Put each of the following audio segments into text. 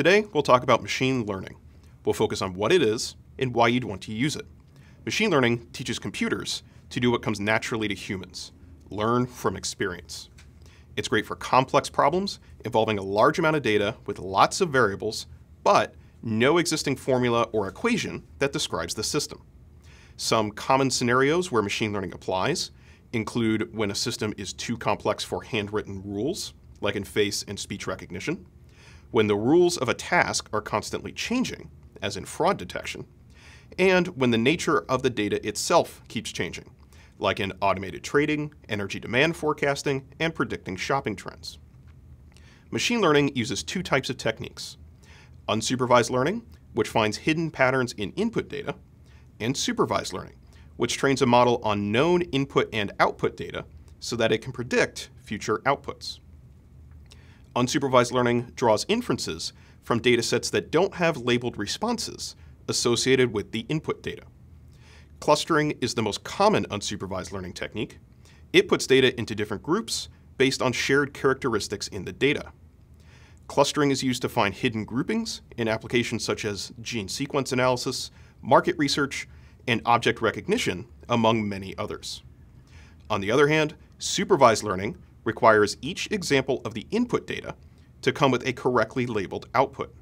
Today, we'll talk about machine learning. We'll focus on what it is and why you'd want to use it. Machine learning teaches computers to do what comes naturally to humans learn from experience. It's great for complex problems involving a large amount of data with lots of variables, but no existing formula or equation that describes the system. Some common scenarios where machine learning applies include when a system is too complex for handwritten rules, like in face and speech recognition, when the rules of a task are constantly changing, as in fraud detection, and when the nature of the data itself keeps changing, like in automated trading, energy demand forecasting, and predicting shopping trends. Machine learning uses two types of techniques unsupervised learning, which finds hidden patterns in input data, and supervised learning, which trains a model on known input and output data so that it can predict future outputs. Unsupervised learning draws inferences from datasets that don't have labeled responses associated with the input data. Clustering is the most common unsupervised learning technique. It puts data into different groups based on shared characteristics in the data. Clustering is used to find hidden groupings in applications such as gene sequence analysis, market research, and object recognition, among many others. On the other hand, supervised learning requires each example of the input data to come with a correctly labeled output.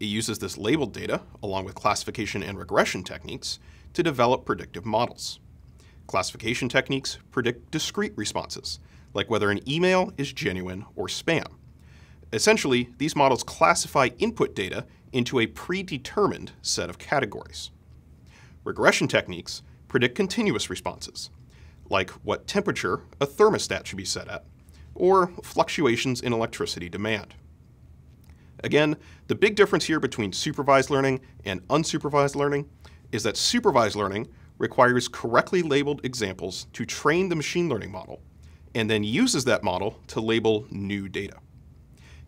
It uses this labeled data, along with classification and regression techniques, to develop predictive models. Classification techniques predict discrete responses, like whether an email is genuine or spam. Essentially, these models classify input data into a predetermined set of categories. Regression techniques predict continuous responses, like what temperature a thermostat should be set at, or fluctuations in electricity demand. Again, the big difference here between supervised learning and unsupervised learning is that supervised learning requires correctly labeled examples to train the machine learning model, and then uses that model to label new data.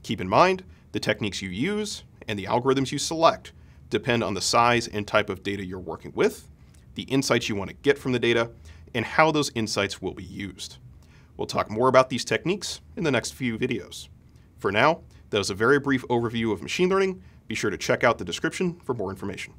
Keep in mind, the techniques you use and the algorithms you select depend on the size and type of data you're working with, the insights you want to get from the data, and how those insights will be used. We'll talk more about these techniques in the next few videos. For now, that was a very brief overview of machine learning. Be sure to check out the description for more information.